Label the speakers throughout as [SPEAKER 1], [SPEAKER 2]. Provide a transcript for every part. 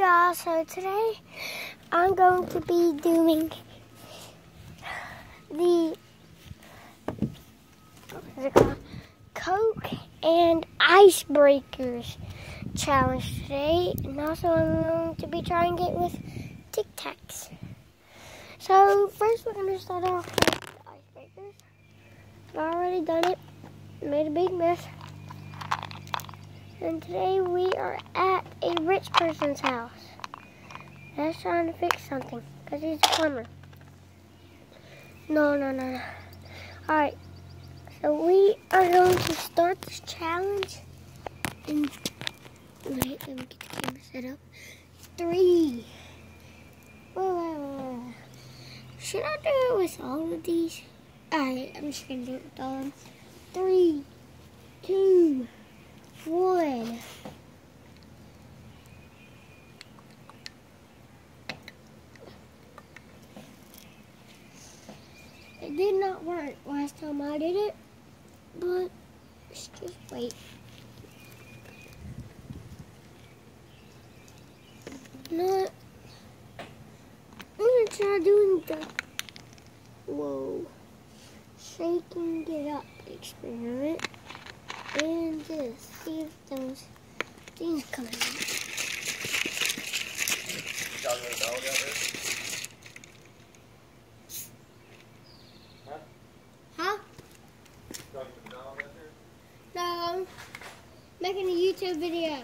[SPEAKER 1] guys, so today I'm going to be doing the? Coke and Icebreakers challenge today, and also I'm going to be trying it with Tic Tacs. So first we're going to start off with Icebreakers. I've already done it, made a big mess. And today we are at a rich person's house. That's trying to fix something because he's a plumber. No, no, no, no. Alright, so we are going to start this challenge in. Wait, let me get the camera set up. Three. Wait, wait, wait. Should I do it with all of these? Alright, I'm just going to do it with all of them. Three, two, one. It did not work last time I did it, but let's just wait. No, I'm gonna try doing the whoa shaking it up experiment and this. See if those things come out.
[SPEAKER 2] Y'all got a dog out there?
[SPEAKER 1] Huh?
[SPEAKER 2] Y'all got a dog out there?
[SPEAKER 1] No, making a YouTube video.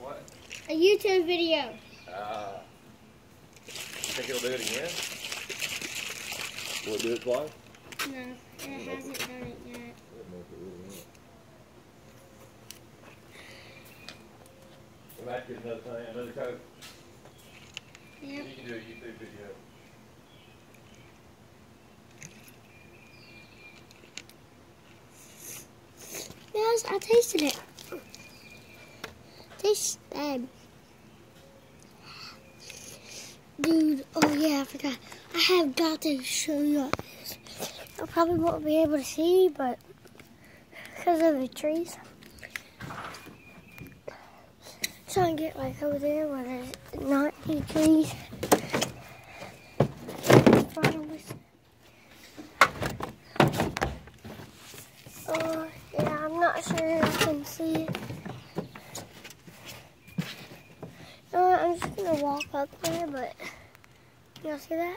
[SPEAKER 2] What?
[SPEAKER 1] A YouTube video.
[SPEAKER 2] Ah. Think he'll do it again? Will it do it twice?
[SPEAKER 1] No, it hasn't done it yet.
[SPEAKER 2] We might get another thing, another coat.
[SPEAKER 1] Yep.
[SPEAKER 2] You can do a YouTube video.
[SPEAKER 1] Yes, I tasted it. Tastes bad. Um, dude, oh yeah, I forgot. I have got to show you this. I probably won't be able to see, but because of the trees. Trying to get like over there where there's not any trees. Oh, yeah, I'm not sure if I can see it. You know what, I'm just gonna walk up there, but y'all see that?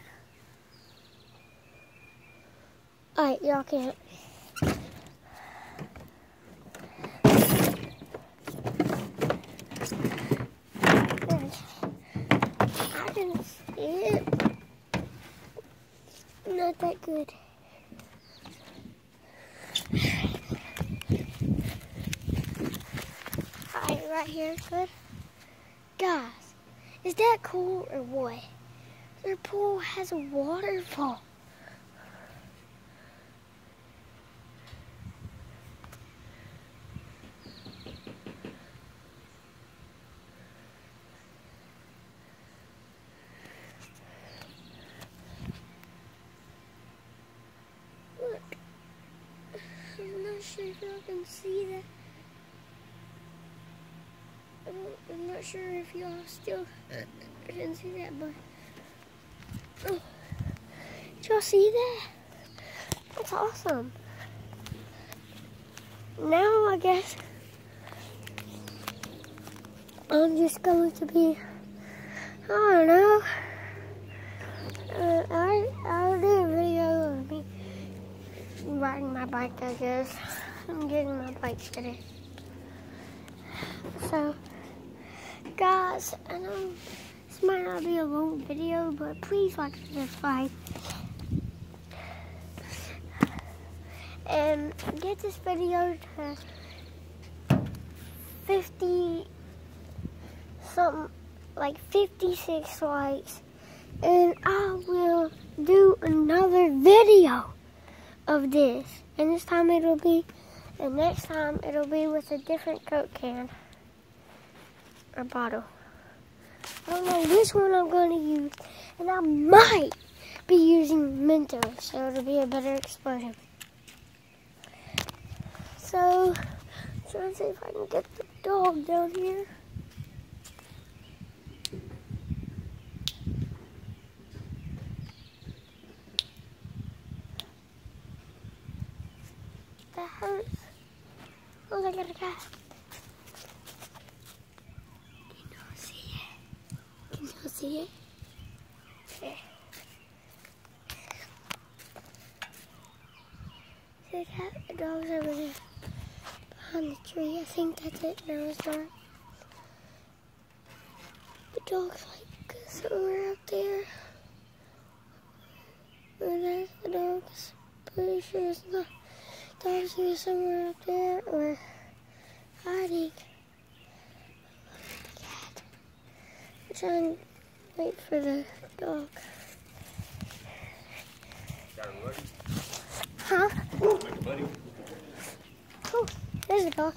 [SPEAKER 1] Alright, y'all can't. I didn't see it. Not that good. Alright, right here, good. Guys, is that cool or what? Their pool has a waterfall. Look. I'm not sure if y'all can see that. I'm not sure if y'all still can see that, but oh, did y'all see that? That's awesome. Now I guess I'm just going to be, I don't know. Uh, I I'll do a video of me riding my bike. I guess I'm getting my bike today. So, guys, I know um, this might not be a long video, but please like and subscribe. And get this video to 50 something, like 56 likes. And I will do another video of this. And this time it'll be, and next time it'll be with a different Coke can a bottle. I don't know which one I'm going to use, and I might be using Mentos, so it'll be a better explosion. So, I'm trying to see if I can get the dog down here. That hurts. Oh, I got a cat. See it? Okay. See? The dog's over there. Behind the tree. I think that's it. No, it's not. The dog's like somewhere up there. Or there's the dog's. Pretty sure it's not. Dog's here somewhere up there or hiding. I'm trying wait for the dog. Huh? Oh, there's a dog.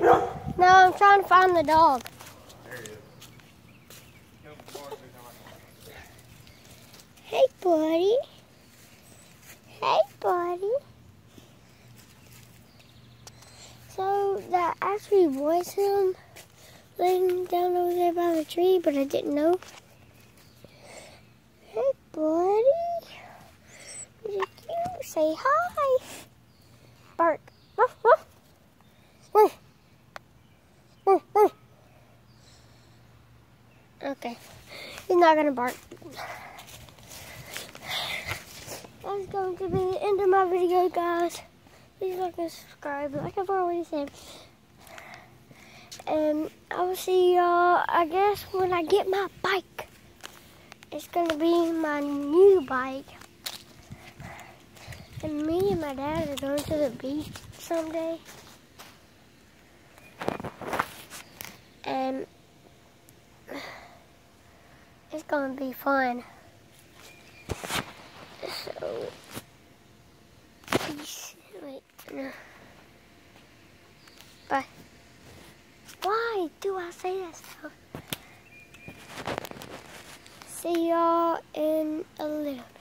[SPEAKER 1] No, I'm trying to find the dog. Hey, buddy. Hey, buddy. So that actually was him laying down over there by the tree, but I didn't know. Hey, buddy. It you? Say hi. Bark. Ruff, ruff. Ruff. Ruff. Okay. He's not gonna bark. That's going to be the end of my video, guys. Please like and subscribe, like I've already said. And I will see y'all, I guess, when I get my bike. It's going to be my new bike. And me and my dad are going to the beach someday. And it's going to be fun. So, peace. Wait, no. Bye. Why do I say that stuff? See y'all in a little.